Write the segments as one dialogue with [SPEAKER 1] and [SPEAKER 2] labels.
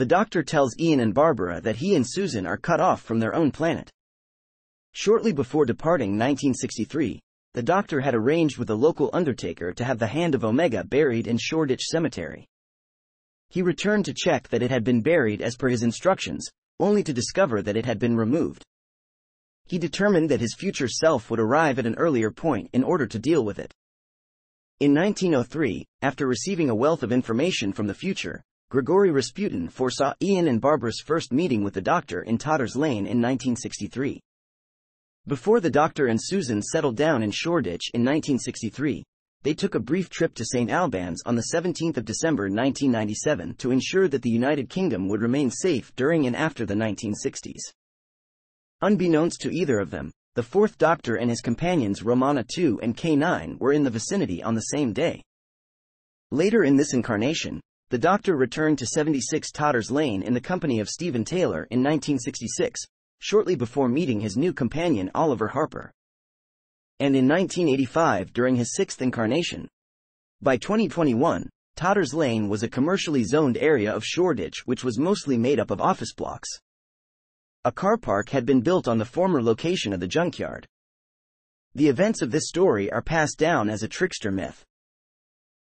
[SPEAKER 1] the doctor tells Ian and Barbara that he and Susan are cut off from their own planet. Shortly before departing 1963, the doctor had arranged with a local undertaker to have the hand of Omega buried in Shoreditch Cemetery. He returned to check that it had been buried as per his instructions, only to discover that it had been removed. He determined that his future self would arrive at an earlier point in order to deal with it. In 1903, after receiving a wealth of information from the future, Grigory Rasputin foresaw Ian and Barbara's first meeting with the doctor in Totter's Lane in 1963. Before the doctor and Susan settled down in Shoreditch in 1963, they took a brief trip to St. Albans on the 17th of December 1997 to ensure that the United Kingdom would remain safe during and after the 1960s. Unbeknownst to either of them, the fourth Doctor and his companions Romana 2 and K9 were in the vicinity on the same day. Later in this incarnation, the Doctor returned to 76 Totter's Lane in the company of Steven Taylor in 1966, shortly before meeting his new companion Oliver Harper. And in 1985 during his sixth incarnation. By 2021, Totter's Lane was a commercially zoned area of Shoreditch which was mostly made up of office blocks. A car park had been built on the former location of the junkyard. The events of this story are passed down as a trickster myth.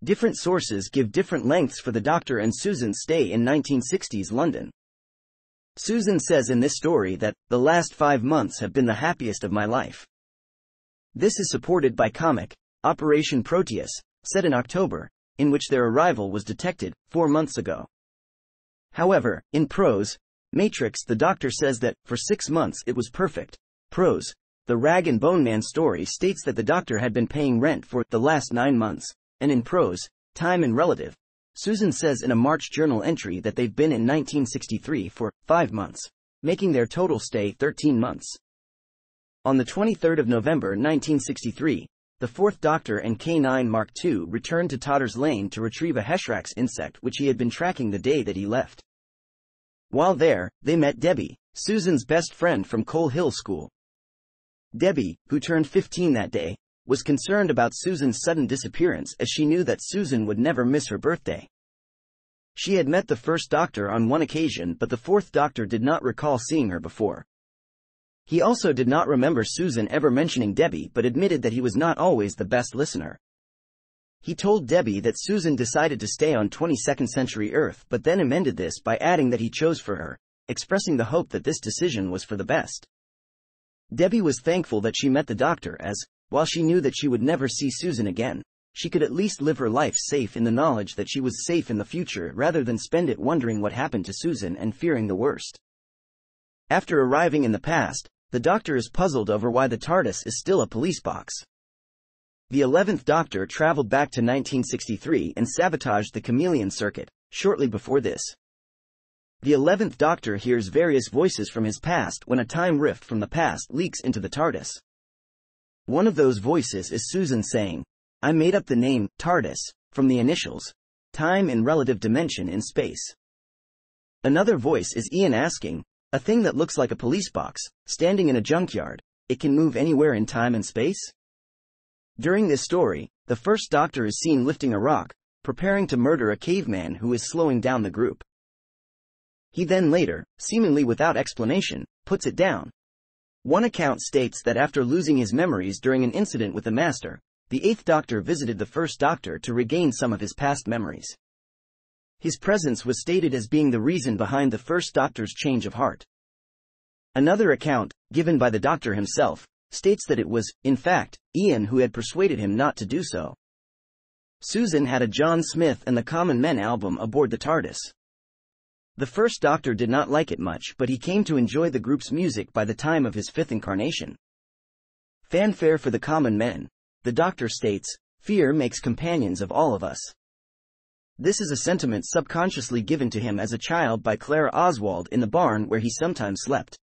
[SPEAKER 1] Different sources give different lengths for the Doctor and Susan's stay in 1960s London. Susan says in this story that, the last five months have been the happiest of my life. This is supported by comic, Operation Proteus, set in October, in which their arrival was detected, four months ago. However, in prose, Matrix the doctor says that, for six months it was perfect. Prose, the Rag and Bone Man story states that the doctor had been paying rent for the last nine months, and in prose, Time and Relative, Susan says in a March journal entry that they've been in 1963 for five months, making their total stay 13 months. On the 23rd of November 1963, the fourth Doctor and K9 Mark II returned to Totter's Lane to retrieve a Heshrax insect which he had been tracking the day that he left. While there, they met Debbie, Susan's best friend from Coal Hill School. Debbie, who turned 15 that day, was concerned about Susan's sudden disappearance as she knew that Susan would never miss her birthday. She had met the first doctor on one occasion but the fourth doctor did not recall seeing her before. He also did not remember Susan ever mentioning Debbie but admitted that he was not always the best listener. He told Debbie that Susan decided to stay on 22nd century Earth but then amended this by adding that he chose for her, expressing the hope that this decision was for the best. Debbie was thankful that she met the doctor as, while she knew that she would never see Susan again, she could at least live her life safe in the knowledge that she was safe in the future rather than spend it wondering what happened to Susan and fearing the worst. After arriving in the past, the doctor is puzzled over why the TARDIS is still a police box. The 11th Doctor traveled back to 1963 and sabotaged the chameleon circuit, shortly before this. The 11th Doctor hears various voices from his past when a time rift from the past leaks into the TARDIS. One of those voices is Susan saying, I made up the name, TARDIS, from the initials, time in relative dimension in space. Another voice is Ian asking, a thing that looks like a police box, standing in a junkyard, it can move anywhere in time and space? During this story, the first doctor is seen lifting a rock, preparing to murder a caveman who is slowing down the group. He then later, seemingly without explanation, puts it down. One account states that after losing his memories during an incident with the master, the eighth doctor visited the first doctor to regain some of his past memories. His presence was stated as being the reason behind the first doctor's change of heart. Another account, given by the doctor himself, states that it was, in fact, Ian who had persuaded him not to do so. Susan had a John Smith and the Common Men album aboard the TARDIS. The first Doctor did not like it much, but he came to enjoy the group's music by the time of his fifth incarnation. Fanfare for the Common Men, the Doctor states, Fear makes companions of all of us. This is a sentiment subconsciously given to him as a child by Clara Oswald in the barn where he sometimes slept.